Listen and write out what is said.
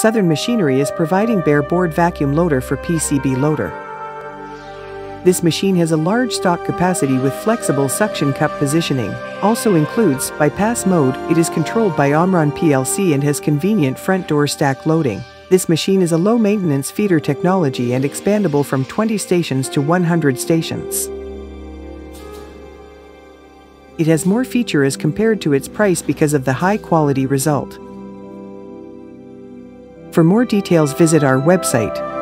Southern Machinery is providing bare board vacuum loader for PCB loader. This machine has a large stock capacity with flexible suction cup positioning. Also includes bypass mode, it is controlled by Omron PLC and has convenient front door stack loading. This machine is a low maintenance feeder technology and expandable from 20 stations to 100 stations. It has more feature as compared to its price because of the high quality result. For more details visit our website